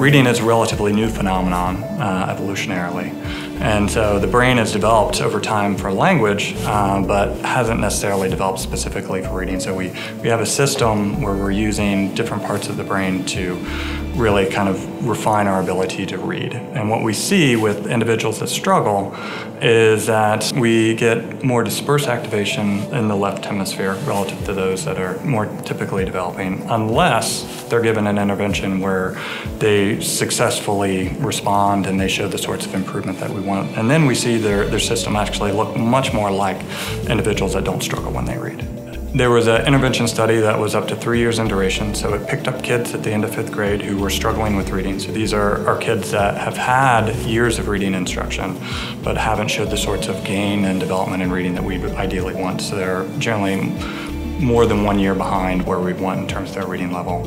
reading is a relatively new phenomenon uh, evolutionarily. And so the brain has developed over time for language, uh, but hasn't necessarily developed specifically for reading. So we, we have a system where we're using different parts of the brain to really kind of refine our ability to read. And what we see with individuals that struggle is that we get more dispersed activation in the left hemisphere relative to those that are more typically developing, unless they're given an intervention where they successfully respond and they show the sorts of improvement that we want. And then we see their, their system actually look much more like individuals that don't struggle when they read. There was an intervention study that was up to three years in duration, so it picked up kids at the end of fifth grade who were struggling with reading. So these are, are kids that have had years of reading instruction, but haven't showed the sorts of gain and development in reading that we ideally want. So they're generally more than one year behind where we want in terms of their reading level.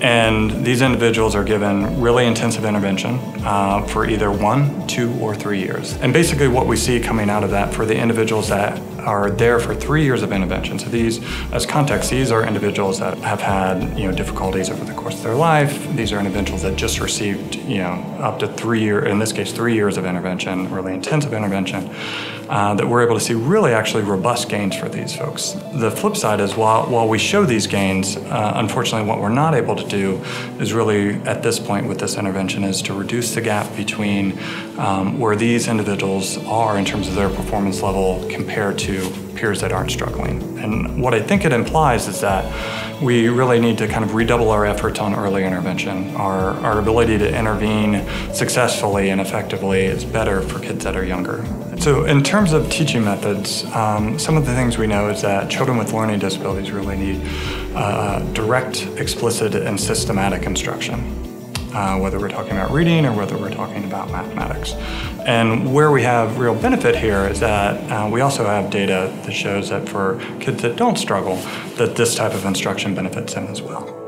And these individuals are given really intensive intervention uh, for either one, two, or three years. And basically, what we see coming out of that for the individuals that are there for three years of intervention. So these, as context, these are individuals that have had you know difficulties over the course of their life. These are individuals that just received you know up to three year, in this case, three years of intervention, really intensive intervention. Uh, that we're able to see really actually robust gains for these folks. The flip side is while, while we show these gains, uh, unfortunately what we're not able to do is really at this point with this intervention is to reduce the gap between um, where these individuals are in terms of their performance level compared to peers that aren't struggling. And what I think it implies is that we really need to kind of redouble our efforts on early intervention. Our, our ability to intervene successfully and effectively is better for kids that are younger. So in terms of teaching methods, um, some of the things we know is that children with learning disabilities really need uh, direct, explicit, and systematic instruction. Uh, whether we're talking about reading or whether we're talking about mathematics. And where we have real benefit here is that uh, we also have data that shows that for kids that don't struggle, that this type of instruction benefits them as well.